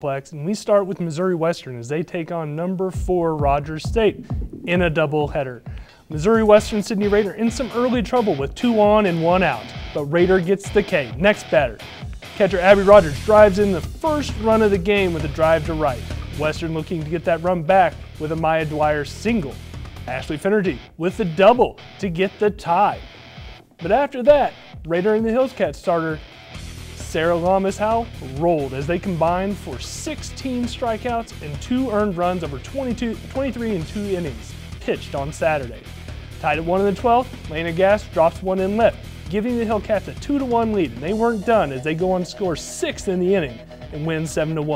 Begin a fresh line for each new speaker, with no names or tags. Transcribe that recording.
And we start with Missouri Western as they take on number four Rogers State in a doubleheader. Missouri Western Sydney Raider in some early trouble with two on and one out, but Raider gets the K. Next batter. Catcher Abby Rogers drives in the first run of the game with a drive to right. Western looking to get that run back with a Maya Dwyer single. Ashley Finnerty with the double to get the tie. But after that, Raider and the Hillcats starter Sarah Lamas Howe rolled as they combined for 16 strikeouts and two earned runs over 22, 23 and two innings pitched on Saturday. Tied at 1 in the 12th, Lena Gass drops one in left, giving the Hillcats a 2 1 lead, and they weren't done as they go on to score 6 in the inning and win 7 1.